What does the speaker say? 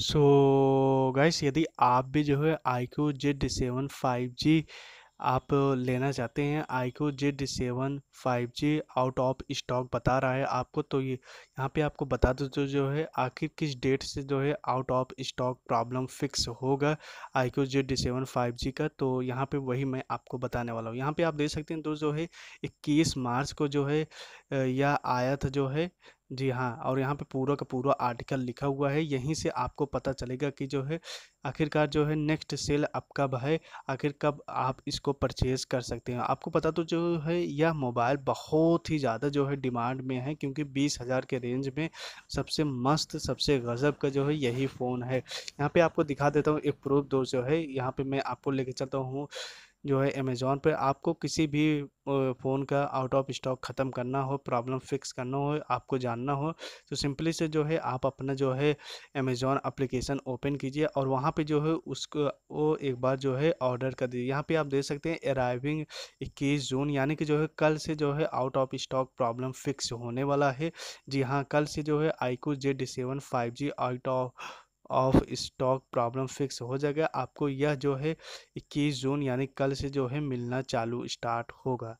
So guys, यदि आप भी जो है I Q Z seven five G आप लेना चाहते हैं I Q Z seven five G out of stock बता रहा है आपको तो ये यहाँ पे आपको बता दो तो जो है आखिर किस डेट से जो है out of stock problem fix होगा I Q Z seven five G का तो यहाँ पे वही मैं आपको बताने वाला हूँ। यहाँ पे आप देख सकते हैं तो जो है इक्कीस मार्च को जो है यह आया था जो है जी हाँ और यहाँ पे पूरा का पूरा आर्टिकल लिखा हुआ है। यहीं से आपको पता चलेगा कि जो है, आखिरकार जो है नेक्स्ट सेल अब कब है, आखिर कब आप इसको परचेज़ कर सकते हैं। आपको पता तो जो है, यह मोबाइल बहुत ही ज़्यादा जो है डिमांड में है, क्योंकि बीस हज़ार के रेंज में सबसे मस्त, सबसे गज़ब का जो है यही फ़ोन है। यहाँ पे आपको दिखा देता हूँ, एक प्रूफ दो जो है, यहाँ पे मैं आपको लेके चलता हूँ। जो है अमेज़ोन पे आपको किसी भी फ़ोन का आउट ऑफ़ स्टॉक ख़त्म करना हो प्रॉब्लम फिक्स करना हो, आपको जानना हो तो सिंपली से जो है आप अपना जो है अमेज़ोन एप्लीकेशन ओपन कीजिए और वहाँ पे जो है उसको, वो एक बार जो है ऑर्डर कर दीजिए। यहाँ पे आप देख सकते हैं अराइविंग इक्कीस जून यानी कि जो है कल से जो है out of stock problem fix होने वाला है। जी हाँ कल से जो है iQOO Z seven five G out of of stock problem fix हो जाएगा, आपको यह जो है, इक्कीस जून यानी कल से जो है मिलना चालू स्टार्ट होगा।